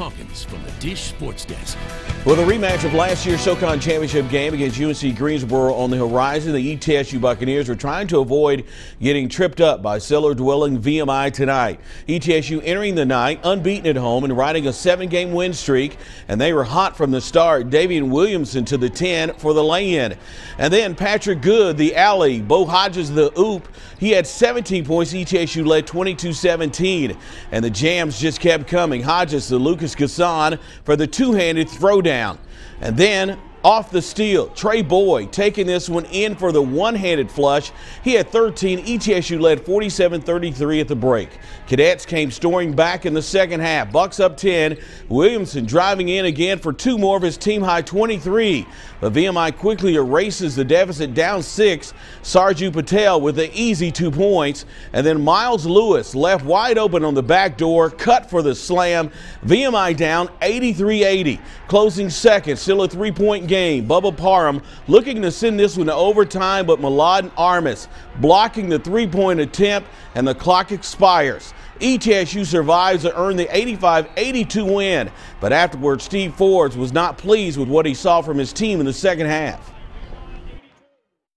Hawkins from the Dish Sports Desk. With the rematch of last year's SoCon Championship game against UNC Greensboro on the horizon, the ETSU Buccaneers are trying to avoid getting tripped up by cellar-dwelling VMI tonight. ETSU entering the night unbeaten at home and riding a seven-game win streak, and they were hot from the start. Daivien Williamson to the 10 for the lay-in. And then Patrick Good, the alley, Bo Hodges, the oop. He had 17 points. ETSU led 22-17, and the jams just kept coming. Hodges the Lucas N'Guessan for the two-handed throwdown. And then off the steal. Tray Boyd taking this one in for the one-handed flush. He had 13. ETSU led 47-33 at the break. Cadets came storming back in the second half. Bucs up 10. Williamson driving in again for two more of his team high 23. But VMI quickly erases the deficit down six. Sarju Patel with the easy two points. And then Myles Lewis left wide open on the back door, cut for the slam. VMI down 83-80. Closing second, still a three-point game. Bubba Parham looking to send this one to overtime, but Mladen Armus blocking the three-point attempt, and the clock expires. ETSU survives to earn the 85-82 win, but afterwards Steve Forbes was not pleased with what he saw from his team in the second half.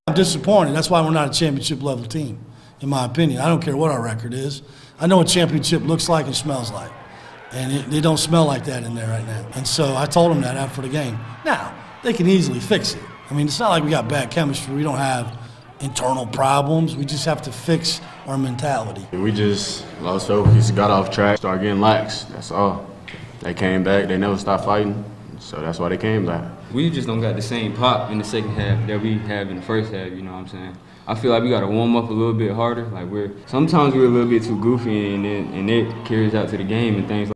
I'm disappointed. That's why we're not a championship level team, in my opinion. I don't care what our record is. I know what championship looks like and smells like. And it, they don't smell like that in there right now. And so I told them that after the game. Now, they can easily fix it. I mean, it's not like we got bad chemistry. We don't have internal problems. We just have to fix our mentality. We just lost focus, got off track, started getting lax. That's all. They came back. They never stopped fighting. So that's why they came back. We just don't got the same pop in the second half that we have in the first half, you know what I'm saying? I feel like we got to warm up a little bit harder. Like we're sometimes we're a little bit too goofy and it, and it carries out to the game and things like